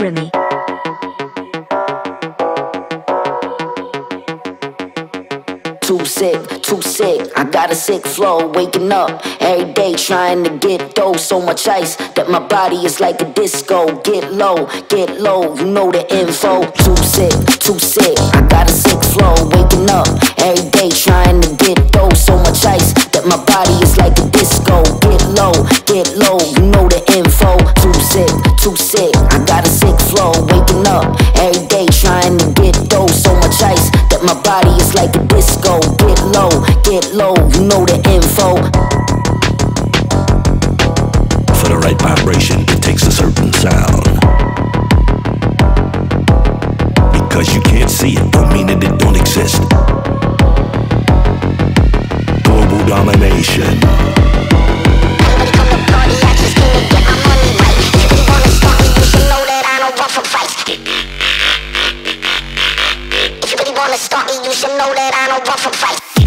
Grimmy. Too sick, too sick. I got a sick flow, waking up every day trying to get dough. So much ice that my body is like a disco. Get low, get low, you know the info. Too sick, too sick. I got a sick flow, waking up every day trying to get dough. So much ice that my body too sick. I got a sick flow, waking up every day trying to get dough. So much ice that my body is like a disco. Get low, get low, you know the info. For the right vibration, you should know that I don't run from fight.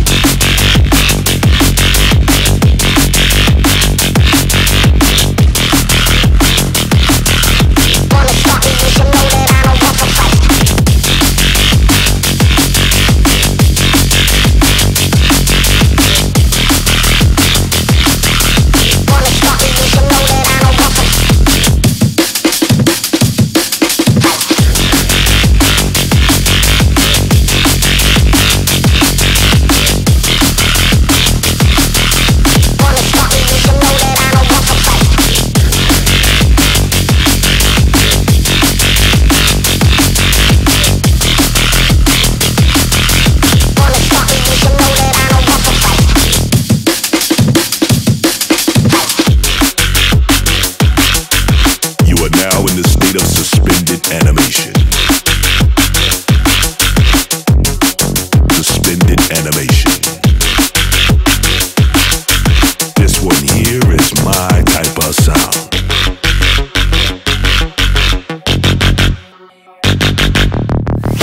my type of sound.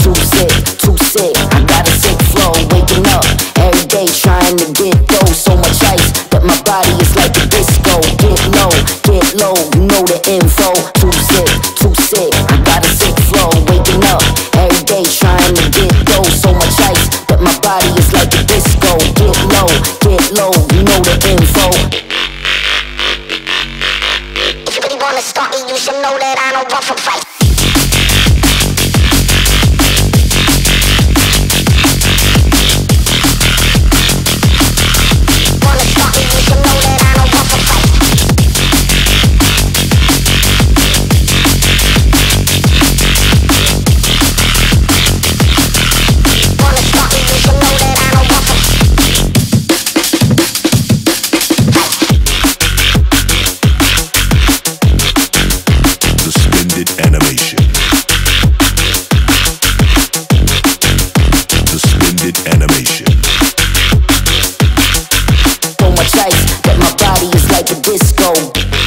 Too sick, too sick, I got a sick flow, waking up every day trying to get those so much ice that my body is like a disco. Get low, get low, you know the info. Too sick, too sick, I got a sick flow, waking up every day trying to get so much ice that my body is like a disco. Get low, get low, you know the. Vai. like a disco.